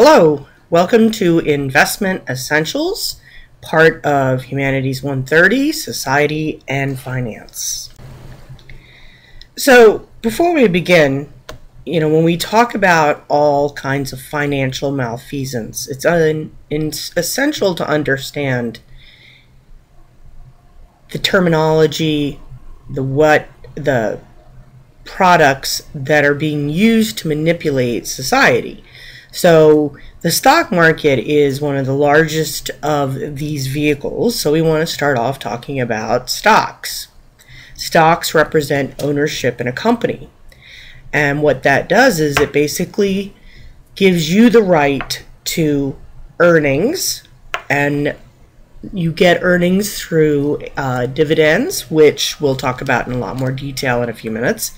Hello, welcome to Investment Essentials, part of Humanities 130, Society and Finance. So, before we begin, you know, when we talk about all kinds of financial malfeasance, it's un- essential to understand the terminology, the what, the products that are being used to manipulate society. So the stock market is one of the largest of these vehicles. So we want to start off talking about stocks. Stocks represent ownership in a company. And what that does is it basically gives you the right to earnings and you get earnings through uh, dividends, which we'll talk about in a lot more detail in a few minutes,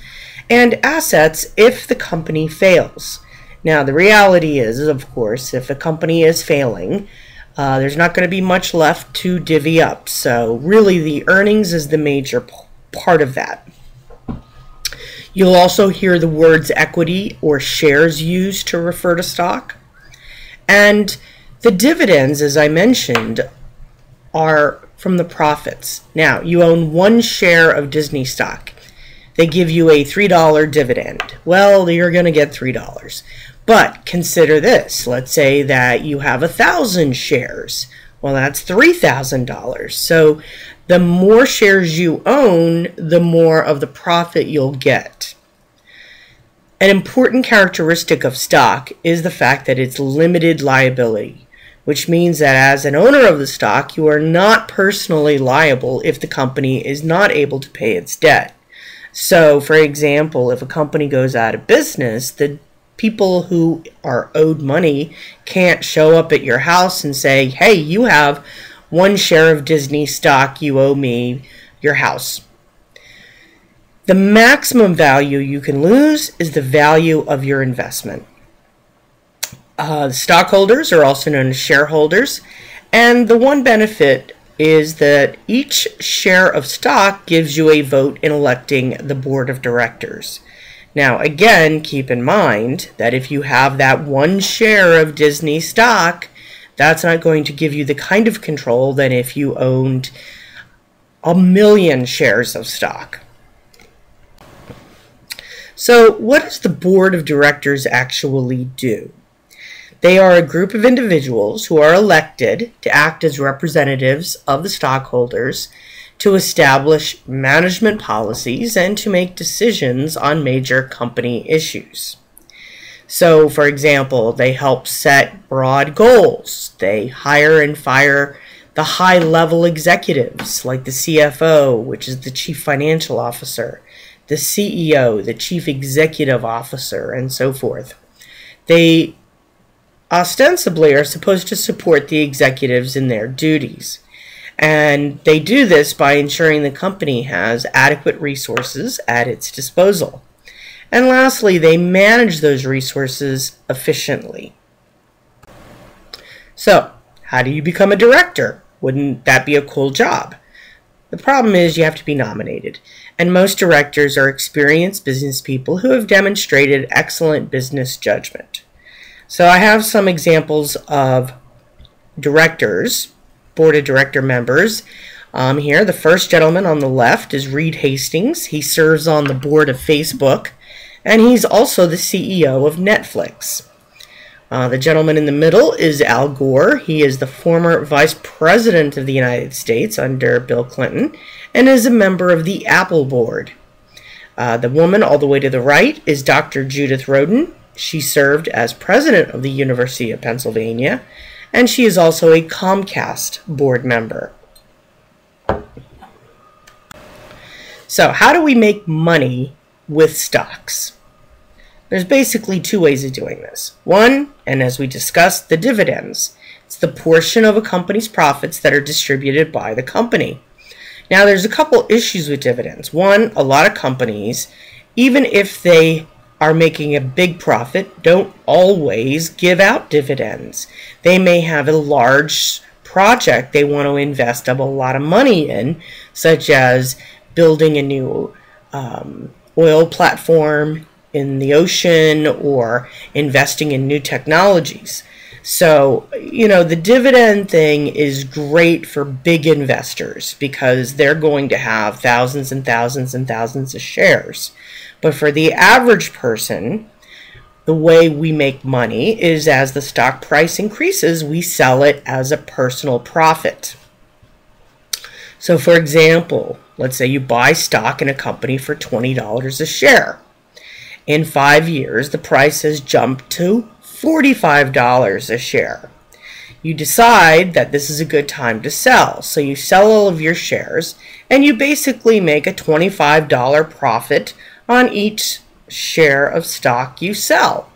and assets if the company fails. Now, the reality is, of course, if a company is failing, uh, there's not going to be much left to divvy up. So, really, the earnings is the major part of that. You'll also hear the words equity or shares used to refer to stock. And the dividends, as I mentioned, are from the profits. Now, you own one share of Disney stock. They give you a $3 dividend. Well, you're going to get $3. But consider this let's say that you have a thousand shares. Well, that's $3,000. So the more shares you own, the more of the profit you'll get. An important characteristic of stock is the fact that it's limited liability, which means that as an owner of the stock, you are not personally liable if the company is not able to pay its debt. So, for example, if a company goes out of business, the people who are owed money can't show up at your house and say, hey, you have one share of Disney stock, you owe me your house. The maximum value you can lose is the value of your investment. Uh, stockholders are also known as shareholders, and the one benefit is that each share of stock gives you a vote in electing the board of directors. Now, again, keep in mind that if you have that one share of Disney stock, that's not going to give you the kind of control than if you owned a million shares of stock. So, what does the board of directors actually do? They are a group of individuals who are elected to act as representatives of the stockholders to establish management policies and to make decisions on major company issues. So, for example, they help set broad goals. They hire and fire the high level executives, like the CFO, which is the chief financial officer, the CEO, the chief executive officer, and so forth. They ostensibly are supposed to support the executives in their duties. And they do this by ensuring the company has adequate resources at its disposal. And lastly, they manage those resources efficiently. So, how do you become a director? Wouldn't that be a cool job? The problem is you have to be nominated, and most directors are experienced business people who have demonstrated excellent business judgment. So I have some examples of directors board of director members. Um, here, the first gentleman on the left is Reed Hastings. He serves on the board of Facebook, and he's also the CEO of Netflix. Uh, the gentleman in the middle is Al Gore. He is the former vice president of the United States under Bill Clinton and is a member of the Apple board. Uh, the woman all the way to the right is Dr. Judith Rodin. She served as president of the University of Pennsylvania and she is also a Comcast board member. So, how do we make money with stocks? There's basically two ways of doing this. One, and as we discussed, the dividends. It's the portion of a company's profits that are distributed by the company. Now, there's a couple issues with dividends. One, a lot of companies, even if they are making a big profit don't always give out dividends. They may have a large project they want to invest a lot of money in, such as building a new um, oil platform in the ocean or investing in new technologies. So, you know, the dividend thing is great for big investors because they're going to have thousands and thousands and thousands of shares. But for the average person, the way we make money is as the stock price increases, we sell it as a personal profit. So, for example, let's say you buy stock in a company for $20 a share. In five years, the price has jumped to $45 a share. You decide that this is a good time to sell, so you sell all of your shares and you basically make a $25 profit on each share of stock you sell.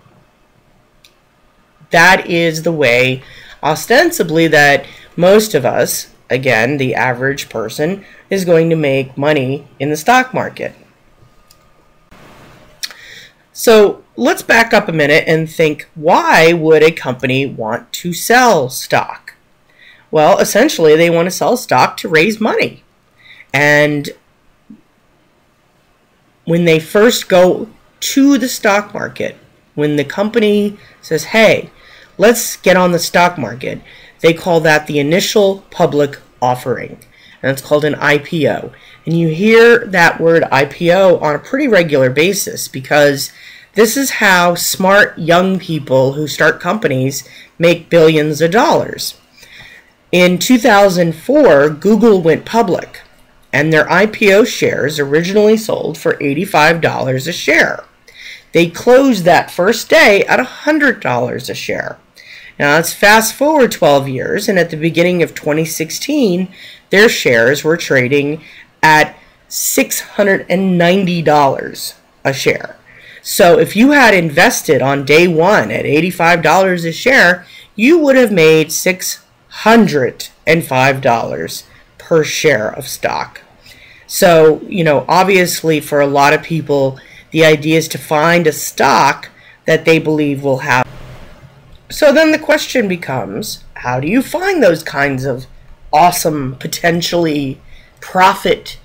That is the way, ostensibly, that most of us again, the average person is going to make money in the stock market. So let's back up a minute and think why would a company want to sell stock? Well, essentially, they want to sell stock to raise money. And when they first go to the stock market, when the company says, hey, let's get on the stock market, they call that the initial public offering, and it's called an IPO. And you hear that word IPO on a pretty regular basis because this is how smart young people who start companies make billions of dollars. In 2004, Google went public, and their IPO shares originally sold for $85 a share. They closed that first day at $100 a share. Now let's fast forward 12 years, and at the beginning of 2016, their shares were trading at $690 a share. So if you had invested on day one at $85 a share, you would have made $605 per share of stock. So, you know, obviously for a lot of people, the idea is to find a stock that they believe will have so then the question becomes how do you find those kinds of awesome, potentially profit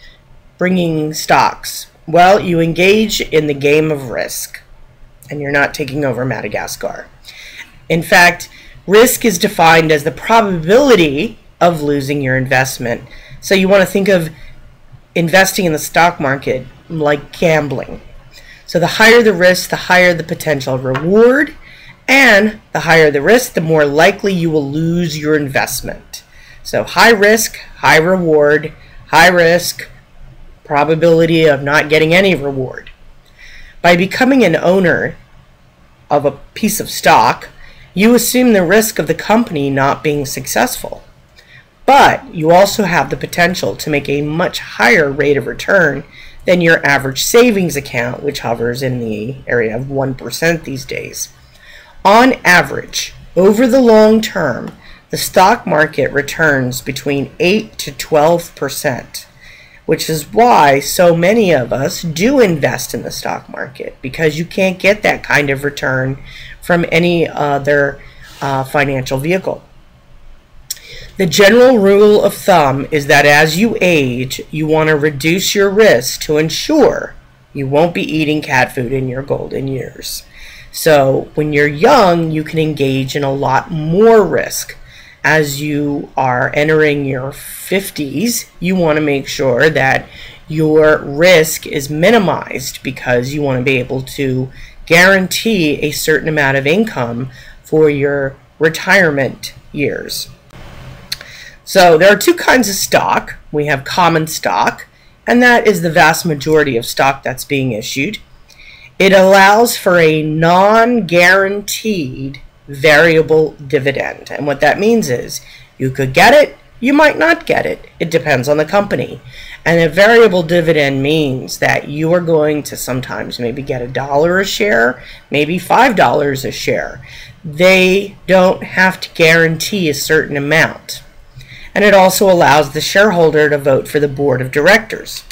bringing stocks? Well, you engage in the game of risk, and you're not taking over Madagascar. In fact, risk is defined as the probability of losing your investment. So you want to think of investing in the stock market like gambling. So the higher the risk, the higher the potential reward and the higher the risk, the more likely you will lose your investment. So high risk, high reward, high risk, probability of not getting any reward. By becoming an owner of a piece of stock, you assume the risk of the company not being successful. But you also have the potential to make a much higher rate of return than your average savings account, which hovers in the area of 1% these days. On average, over the long term, the stock market returns between 8 to 12 percent, which is why so many of us do invest in the stock market because you can't get that kind of return from any other uh, financial vehicle. The general rule of thumb is that as you age, you want to reduce your risk to ensure you won't be eating cat food in your golden years. So when you're young, you can engage in a lot more risk. As you are entering your 50s, you want to make sure that your risk is minimized because you want to be able to guarantee a certain amount of income for your retirement years. So there are two kinds of stock. We have common stock, and that is the vast majority of stock that's being issued. It allows for a non-guaranteed variable dividend. And what that means is you could get it, you might not get it. It depends on the company. And a variable dividend means that you are going to sometimes maybe get a dollar a share, maybe $5 a share. They don't have to guarantee a certain amount. And it also allows the shareholder to vote for the board of directors.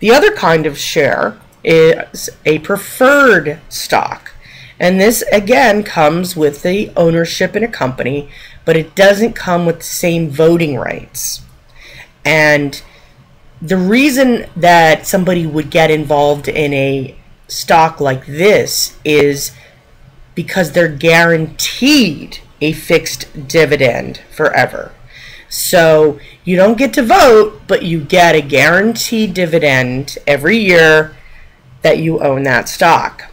The other kind of share is a preferred stock. And this again comes with the ownership in a company, but it doesn't come with the same voting rights. And the reason that somebody would get involved in a stock like this is because they're guaranteed a fixed dividend forever. So you don't get to vote, but you get a guaranteed dividend every year that you own that stock.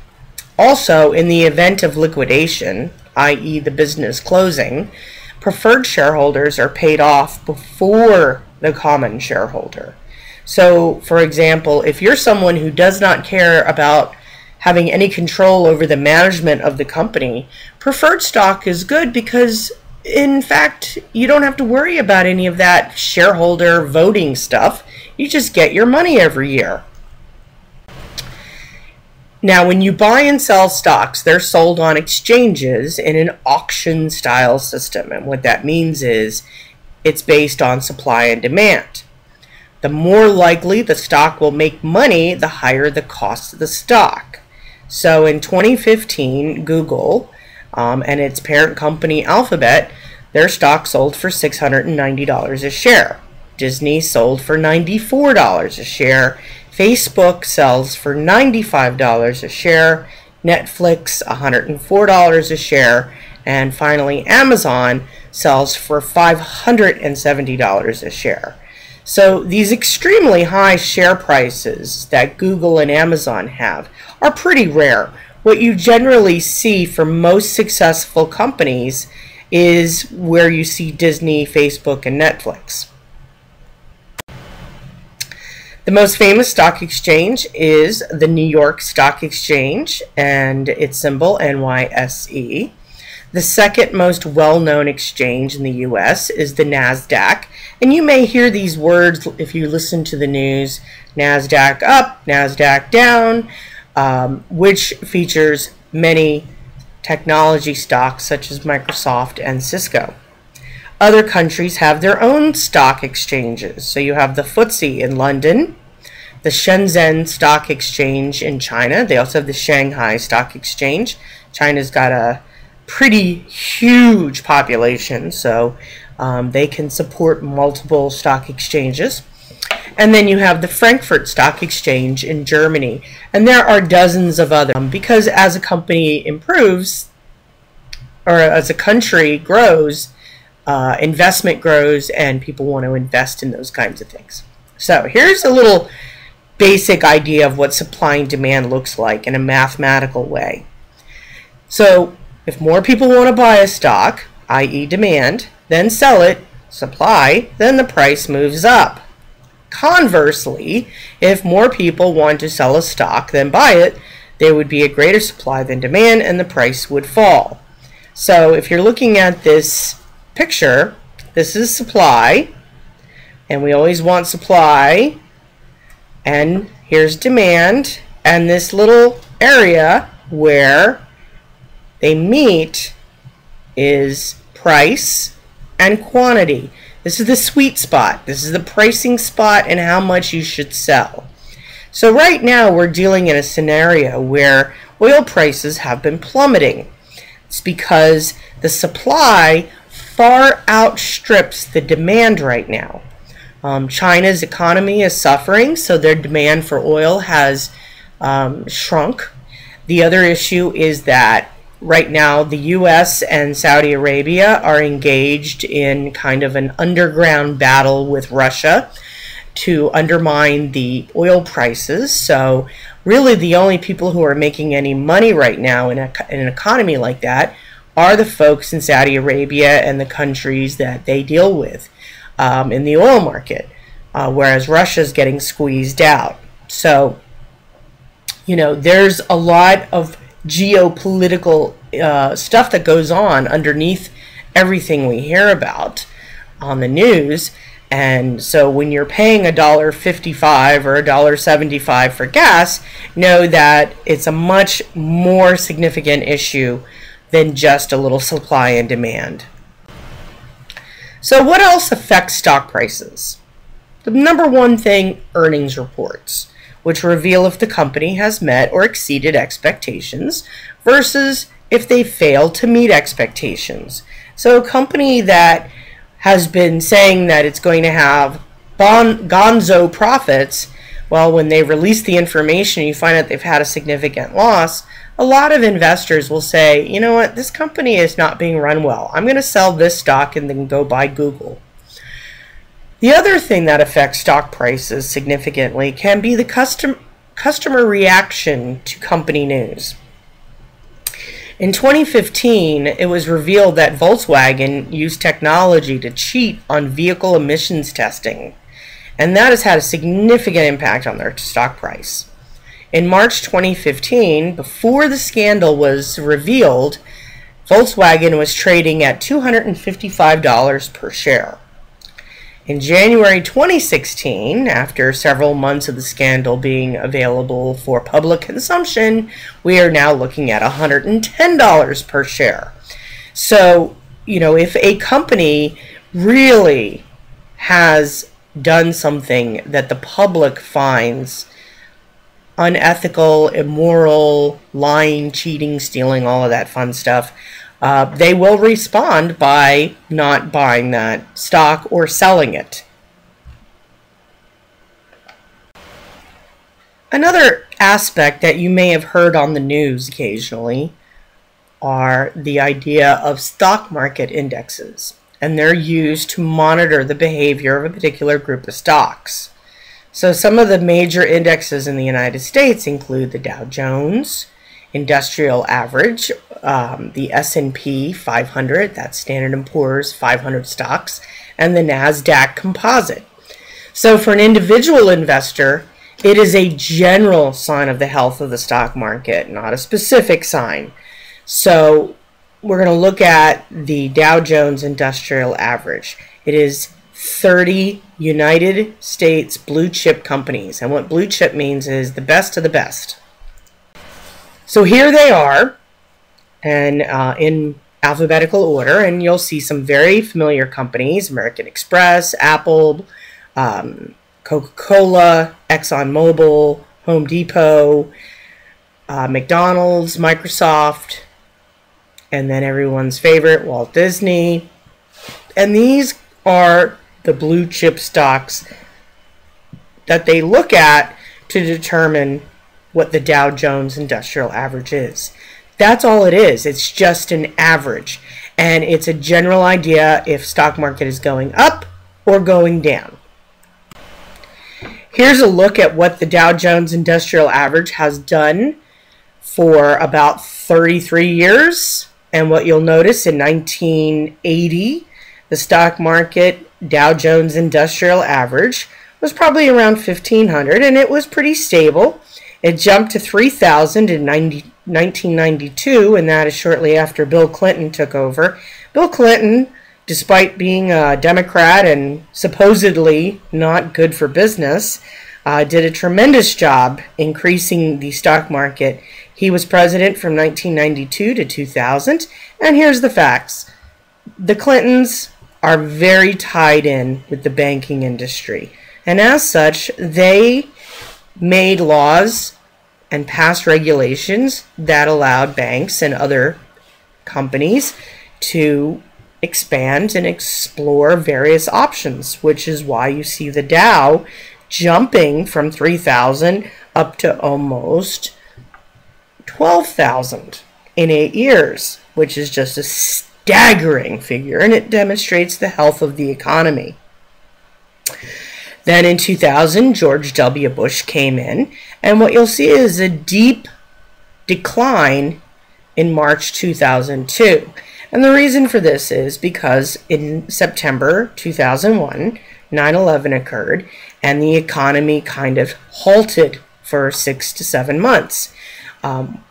Also, in the event of liquidation, i.e., the business closing, preferred shareholders are paid off before the common shareholder. So, for example, if you're someone who does not care about having any control over the management of the company, preferred stock is good because, in fact, you don't have to worry about any of that shareholder voting stuff. You just get your money every year. Now, when you buy and sell stocks, they're sold on exchanges in an auction style system. And what that means is it's based on supply and demand. The more likely the stock will make money, the higher the cost of the stock. So in 2015, Google um, and its parent company Alphabet, their stock sold for $690 a share. Disney sold for $94 a share Facebook sells for $95 a share, Netflix $104 a share, and finally Amazon sells for $570 a share. So these extremely high share prices that Google and Amazon have are pretty rare. What you generally see for most successful companies is where you see Disney, Facebook, and Netflix. The most famous stock exchange is the New York Stock Exchange and its symbol NYSE. The second most well known exchange in the US is the NASDAQ. And you may hear these words if you listen to the news NASDAQ up, NASDAQ down, um, which features many technology stocks such as Microsoft and Cisco. Other countries have their own stock exchanges. So you have the FTSE in London, the Shenzhen Stock Exchange in China. They also have the Shanghai Stock Exchange. China's got a pretty huge population, so um, they can support multiple stock exchanges. And then you have the Frankfurt Stock Exchange in Germany. And there are dozens of others um, because as a company improves, or as a country grows, uh, investment grows and people want to invest in those kinds of things. So here's a little basic idea of what supply and demand looks like in a mathematical way. So if more people want to buy a stock, i.e. demand, then sell it, supply, then the price moves up. Conversely, if more people want to sell a stock than buy it, there would be a greater supply than demand and the price would fall. So if you're looking at this picture, this is supply, and we always want supply, and here's demand, and this little area where they meet is price and quantity. This is the sweet spot. This is the pricing spot and how much you should sell. So right now we're dealing in a scenario where oil prices have been plummeting. It's because the supply far outstrips the demand right now. Um, China's economy is suffering, so their demand for oil has um, shrunk. The other issue is that right now the US and Saudi Arabia are engaged in kind of an underground battle with Russia to undermine the oil prices. So, really, the only people who are making any money right now in, a, in an economy like that are the folks in Saudi Arabia and the countries that they deal with um, in the oil market, uh, whereas Russia is getting squeezed out. So, you know, there's a lot of geopolitical uh, stuff that goes on underneath everything we hear about on the news. And so when you're paying a dollar fifty-five or a dollar seventy-five for gas, know that it's a much more significant issue than just a little supply and demand. So what else affects stock prices? The number one thing, earnings reports, which reveal if the company has met or exceeded expectations versus if they fail to meet expectations. So a company that has been saying that it's going to have bon- gonzo profits Well, when they release the information, you find out they've had a significant loss. A lot of investors will say, you know what, this company is not being run well. I'm going to sell this stock and then go buy Google. The other thing that affects stock prices significantly can be the custom, customer reaction to company news. In 2015, it was revealed that Volkswagen used technology to cheat on vehicle emissions testing, and that has had a significant impact on their stock price. In March 2015, before the scandal was revealed, Volkswagen was trading at $255 per share. In January 2016, after several months of the scandal being available for public consumption, we are now looking at $110 per share. So, you know, if a company really has done something that the public finds unethical, immoral, lying, cheating, stealing, all of that fun stuff, uh, they will respond by not buying that stock or selling it. Another aspect that you may have heard on the news occasionally are the idea of stock market indexes, and they're used to monitor the behavior of a particular group of stocks. So some of the major indexes in the United States include the Dow Jones, industrial average, um, the S&P 500, that's Standard & Poor's 500 stocks, and the NASDAQ composite. So for an individual investor, it is a general sign of the health of the stock market, not a specific sign. So we're going to look at the Dow Jones Industrial Average. It is 30 United States blue chip companies. And what blue chip means is the best of the best. So here they are, and uh, in alphabetical order, and you'll see some very familiar companies: American Express, Apple, um, Coca-Cola, ExxonMobil, Home Depot, uh, McDonald's, Microsoft, and then everyone's favorite, Walt Disney. And these are the blue chip stocks that they look at to determine what the Dow Jones Industrial Average is. That's all it is. It's just an average. And it's a general idea if stock market is going up or going down. Here's a look at what the Dow Jones Industrial Average has done for about 33 years. And what you'll notice in 1980, the stock market Dow Jones Industrial Average was probably around 1500 and it was pretty stable. It jumped to 3,000 in 90, 1992, and that is shortly after Bill Clinton took over. Bill Clinton, despite being a Democrat and supposedly not good for business, uh, did a tremendous job increasing the stock market. He was president from 1992 to 2000, and here's the facts. The Clintons are very tied in with the banking industry, and as such, they made laws and passed regulations that allowed banks and other companies to expand and explore various options, which is why you see the Dow jumping from 3,000 up to almost 12,000 in eight years, which is just a staggering figure, and it demonstrates the health of the economy. Then in 2000, George W. Bush came in, and what you'll see is a deep decline in March 2002. And the reason for this is because in September 2001, 9 11 occurred, and the economy kind of halted for six to seven months. Um,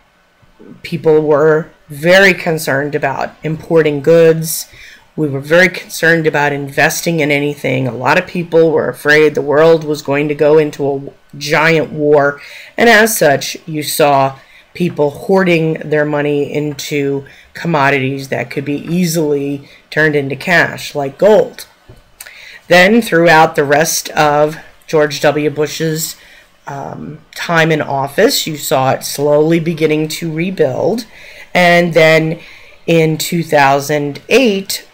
people were very concerned about importing goods. We were very concerned about investing in anything. A lot of people were afraid the world was going to go into a giant war. And as such, you saw people hoarding their money into commodities that could be easily turned into cash, like gold. Then, throughout the rest of George W. Bush's um, time in office, you saw it slowly beginning to rebuild. And then in 2008,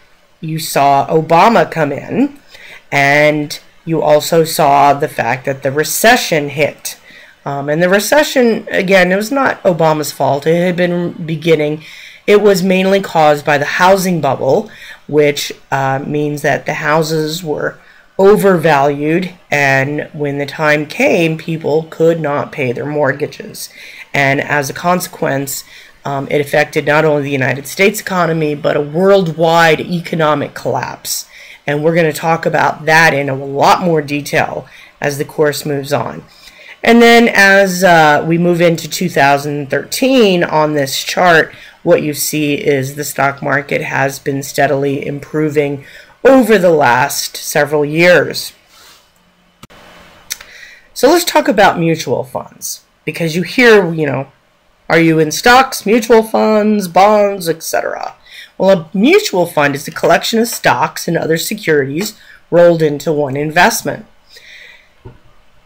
you saw Obama come in and You also saw the fact that the recession hit. Um, and the recession, again, it was not Obama's fault. It had been beginning. It was mainly caused by the housing bubble, which uh, means that the houses were overvalued, and when the time came, people could not pay their mortgages. And as a consequence, um, it affected not only the United States economy, but a worldwide economic collapse. And we're going to talk about that in a lot more detail as the course moves on. And then as uh, we move into 2013 on this chart, what you see is the stock market has been steadily improving over the last several years. So let's talk about mutual funds because you hear, you know, are you in stocks, mutual funds, bonds, etc.? Well, a mutual fund is a collection of stocks and other securities rolled into one investment.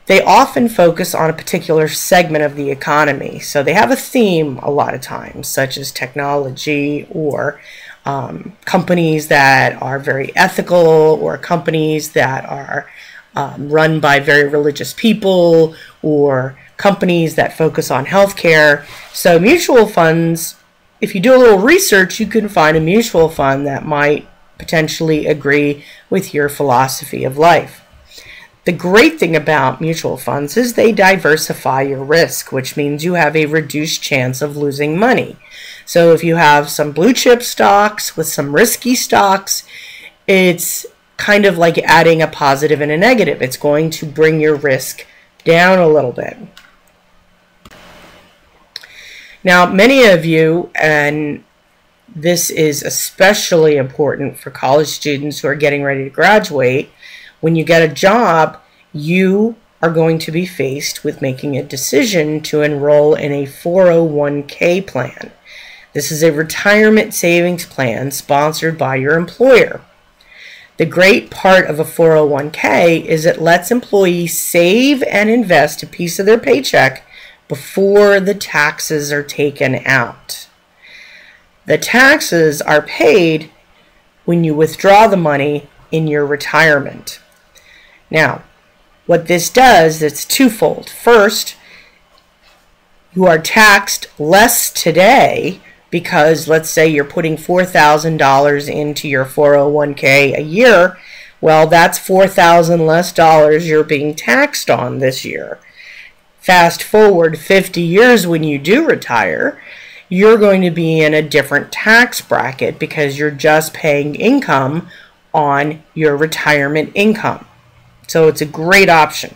They often focus on a particular segment of the economy, so they have a theme a lot of times, such as technology or um, companies that are very ethical or companies that are um, run by very religious people or companies that focus on healthcare. So, mutual funds, if you do a little research, you can find a mutual fund that might potentially agree with your philosophy of life. The great thing about mutual funds is they diversify your risk, which means you have a reduced chance of losing money. So if you have some blue chip stocks with some risky stocks, it's kind of like adding a positive and a negative. It's going to bring your risk down a little bit. Now, many of you, and this is especially important for college students who are getting ready to graduate, when you get a job, you are going to be faced with making a decision to enroll in a 401k plan. This is a retirement savings plan sponsored by your employer. The great part of a 401k is it lets employees save and invest a piece of their paycheck before the taxes are taken out. The taxes are paid when you withdraw the money in your retirement. Now, what this does, it's twofold. First, you are taxed less today because let's say you're putting $4,000 into your 401k a year, well, that's 4,000 less dollars you're being taxed on this year. Fast forward 50 years when you do retire, you're going to be in a different tax bracket because you're just paying income on your retirement income. So it's a great option.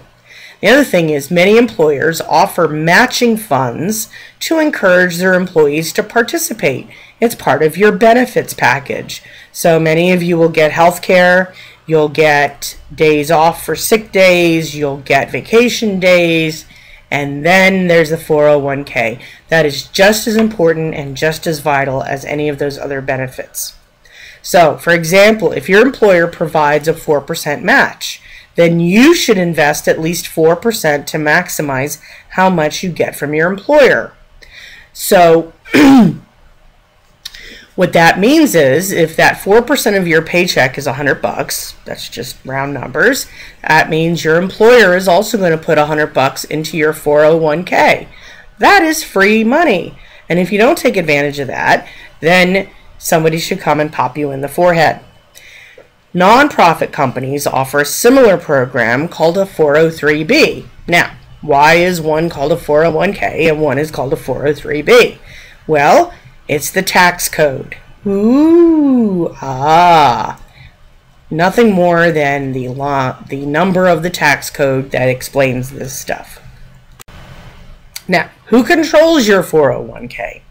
The other thing is many employers offer matching funds to encourage their employees to participate. It's part of your benefits package. So many of you will get health care, you'll get days off for sick days, you'll get vacation days, and then there's the 401k. That is just as important and just as vital as any of those other benefits. So, for example, if your employer provides a 4% match, then you should invest at least 4% to maximize how much you get from your employer. So, what that means is if that 4% of your paycheck is 100 bucks, that's just round numbers, that means your employer is also going to put 100 bucks into your 401k. That is free money. And if you don't take advantage of that, then somebody should come and pop you in the forehead. Nonprofit companies offer a similar program called a 403b. Now, why is one called a 401k and one is called a 403b? Well, it's the tax code. Ooh, ah. Nothing more than the law, the number of the tax code that explains this stuff. Now, who controls your 401k?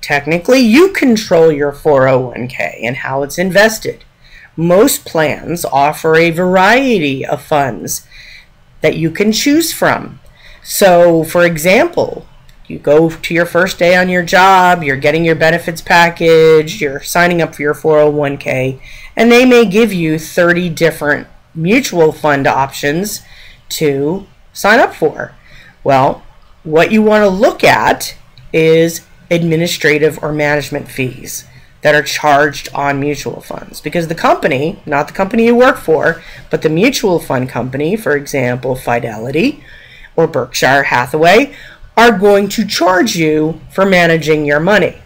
Technically, you control your 401k and how it's invested. Most plans offer a variety of funds that you can choose from. So, for example, you go to your first day on your job, you're getting your benefits package, you're signing up for your 401k, and they may give you 30 different mutual fund options to sign up for. Well, what you want to look at is administrative or management fees. That are charged on mutual funds because the company, not the company you work for, but the mutual fund company, for example, Fidelity or Berkshire Hathaway, are going to charge you for managing your money.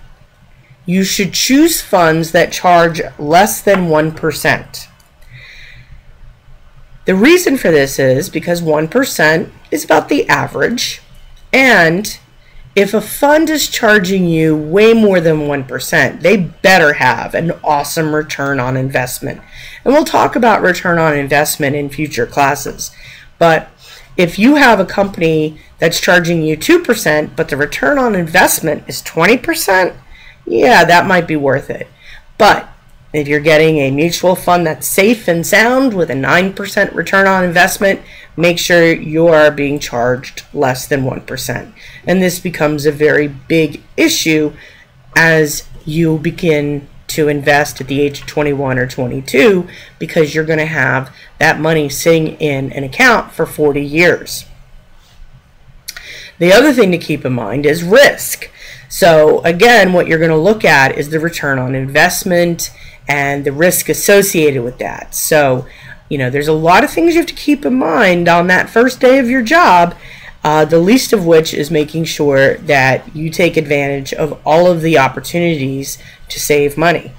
You should choose funds that charge less than 1%. The reason for this is because 1% is about the average, and if a fund is charging you way more than 1%, they better have an awesome return on investment. And we'll talk about return on investment in future classes. But if you have a company that's charging you 2%, but the return on investment is 20%, yeah, that might be worth it. But if you're getting a mutual fund that's safe and sound with a 9% return on investment, make sure you are being charged less than 1%. And this becomes a very big issue as you begin to invest at the age of 21 or 22 because you're going to have that money sitting in an account for 40 years. The other thing to keep in mind is risk. So again, what you're going to look at is the return on investment and the risk associated with that. So, you know, there's a lot of things you have to keep in mind on that first day of your job. Uh, the least of which is making sure that you take advantage of all of the opportunities to save money.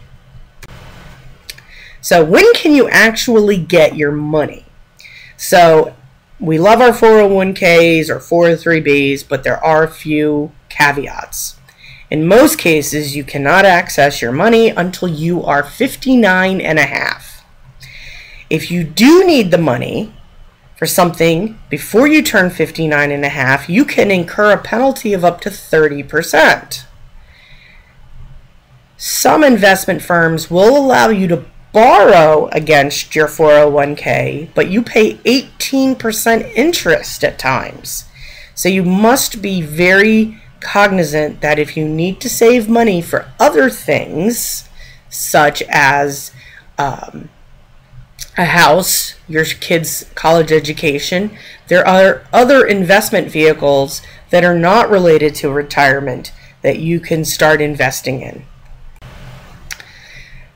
So, when can you actually get your money? So, we love our 401ks or 403bs, but there are a few caveats. In most cases, you cannot access your money until you are 59 and a half. If you do need the money for something before you turn 59 and a half, you can incur a penalty of up to 30%. Some investment firms will allow you to borrow against your 401k, but you pay 18% interest at times. So you must be very cognizant that if you need to save money for other things, such as um, a house, your kid's college education, there are other investment vehicles that are not related to retirement that you can start investing in.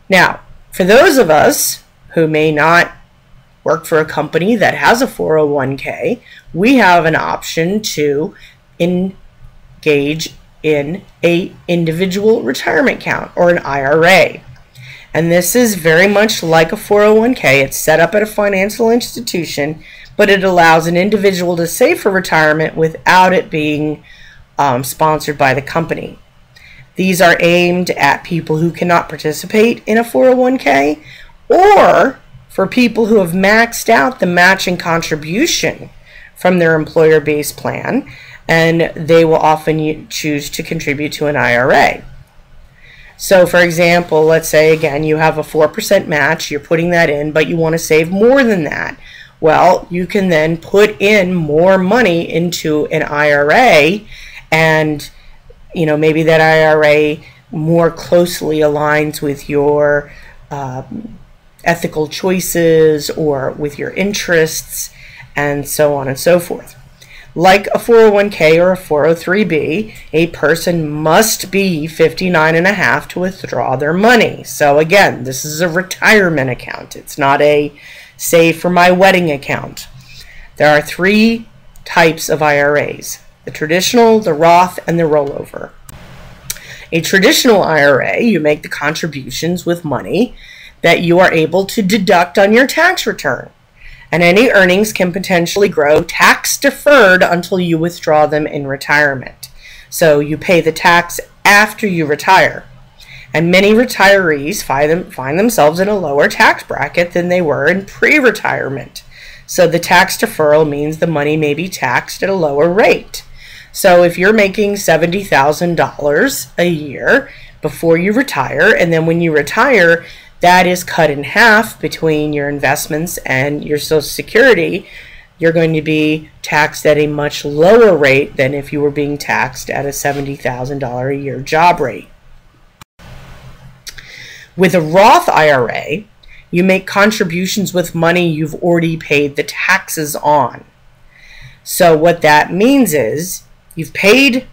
Now, for those of us who may not work for a company that has a 401k, we have an option to in engage in a individual retirement account or an IRA. And this is very much like a 401k. It's set up at a financial institution, but it allows an individual to save for retirement without it being um, sponsored by the company. These are aimed at people who cannot participate in a 401k or for people who have maxed out the matching contribution from their employer based plan and they will often choose to contribute to an IRA. So, for example, let's say again you have a 4% match, you're putting that in, but you want to save more than that. Well, you can then put in more money into an IRA, and you know maybe that IRA more closely aligns with your um, ethical choices or with your interests, and so on and so forth. Like a 401k or a 403b, a person must be 59 and a half to withdraw their money. So again, this is a retirement account. It's not a save for my wedding account. There are three types of IRAs. The traditional, the Roth, and the rollover. A traditional IRA, you make the contributions with money that you are able to deduct on your tax return and any earnings can potentially grow tax deferred until you withdraw them in retirement. So you pay the tax after you retire. And many retirees find, them, find themselves in a lower tax bracket than they were in pre retirement. So the tax deferral means the money may be taxed at a lower rate. So if you're making $70,000 a year before you retire, and then when you retire, that is cut in half between your investments and your Social Security, you're going to be taxed at a much lower rate than if you were being taxed at a $70,000 a year job rate. With a Roth IRA, you make contributions with money you've already paid the taxes on. So, what that means is you've paid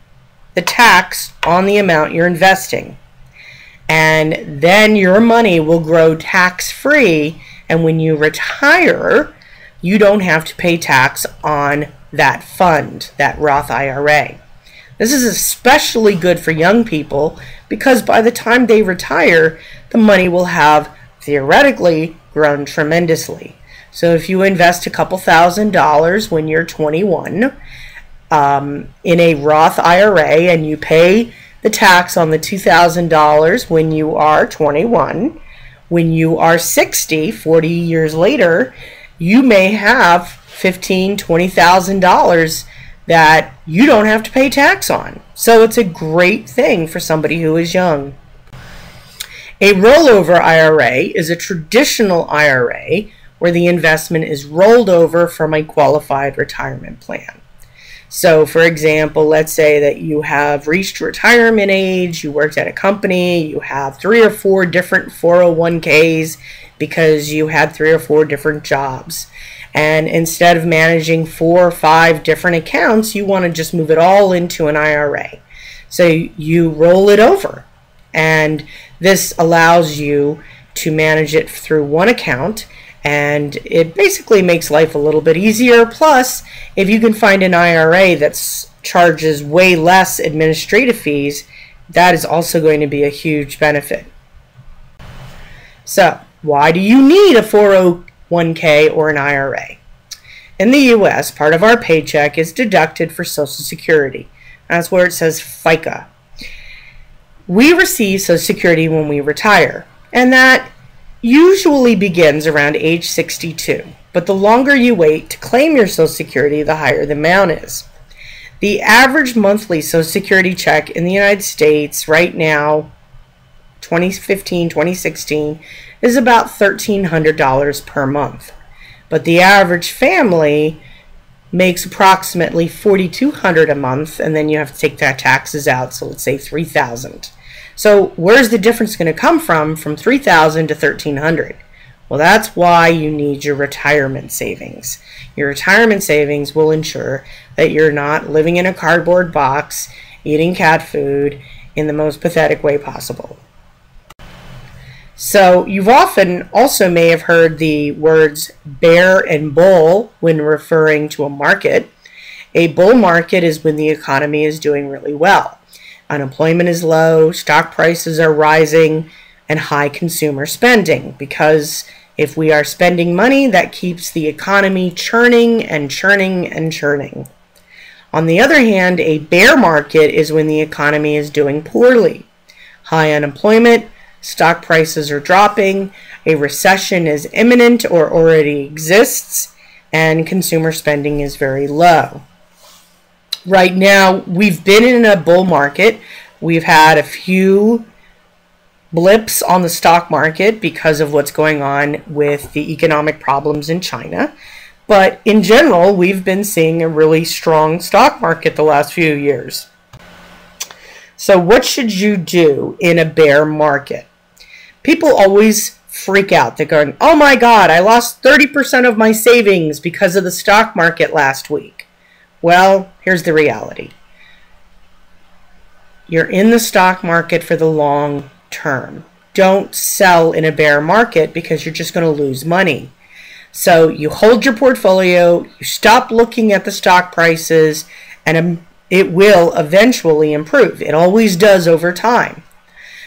the tax on the amount you're investing. And then your money will grow tax free. And when you retire, you don't have to pay tax on that fund, that Roth IRA. This is especially good for young people because by the time they retire, the money will have theoretically grown tremendously. So if you invest a couple thousand dollars when you're 21 um, in a Roth IRA and you pay the tax on the $2,000 when you are 21, when you are 60, 40 years later, you may have $15,000, $20,000 that you don't have to pay tax on. So it's a great thing for somebody who is young. A rollover IRA is a traditional IRA where the investment is rolled over from a qualified retirement plan. So, for example, let's say that you have reached retirement age, you worked at a company, you have three or four different 401ks because you had three or four different jobs. And instead of managing four or five different accounts, you want to just move it all into an IRA. So you roll it over. And this allows you to manage it through one account. And it basically makes life a little bit easier. Plus, if you can find an IRA that charges way less administrative fees, that is also going to be a huge benefit. So, why do you need a 401 1K, or an IRA. In the US, part of our paycheck is deducted for Social Security. That's where it says FICA. We receive Social Security when we retire, and that usually begins around age 62. But the longer you wait to claim your Social Security, the higher the amount is. The average monthly Social Security check in the United States right now, 2015, 2016, is about $1,300 per month. But the average family makes approximately 4200 a month and then you have to take that taxes out so let's say 3000 so where's the difference going to come from from 3000 to 1300 well that's why you need your retirement savings your retirement savings will ensure that you're not living in a cardboard box eating cat food in the most pathetic way possible so you've often also may have heard the words bear and bull when referring to a market. A bull market is when the economy is doing really well. Unemployment is low, stock prices are rising, and high consumer spending because if we are spending money, that keeps the economy churning and churning and churning. On the other hand, a bear market is when the economy is doing poorly. High unemployment, stock prices are dropping, a recession is imminent or already exists, and consumer spending is very low. Right now, we've been in a bull market. We've had a few blips on the stock market because of what's going on with the economic problems in China. But in general, we've been seeing a really strong stock market the last few years. So, what should you do in a bear market? people always freak out. They're going, oh my God, I lost 30% of my savings because of the stock market last week. Well, here's the reality you're in the stock market for the long term. Don't sell in a bear market because you're just going to lose money. So you hold your portfolio, you stop looking at the stock prices, and um, it will eventually improve. It always does over time.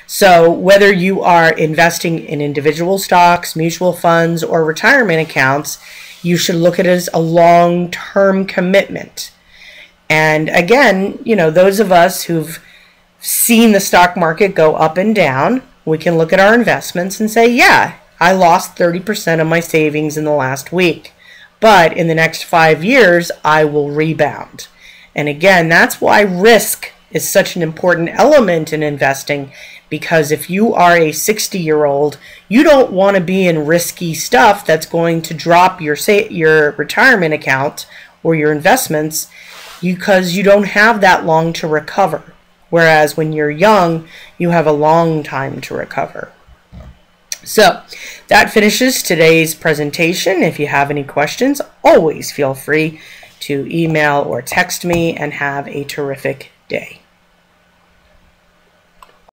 So, whether you are investing in individual stocks, mutual funds, or retirement accounts, you should look at it as a long term commitment. And again, you know, those of us who've seen the stock market go up and down, we can look at our investments and say, yeah, I lost 30% of my savings in the last week. But in the next five years, I will rebound. And again, that's why risk is such an important element in investing because if you are a 60 year old, you don't want to be in risky stuff that's going to drop your say, your retirement account or your investments because you don't have that long to recover. Whereas when you're young, you have a long time to recover. So that finishes today's presentation. If you have any questions, always feel free to email or text me and have a terrific day.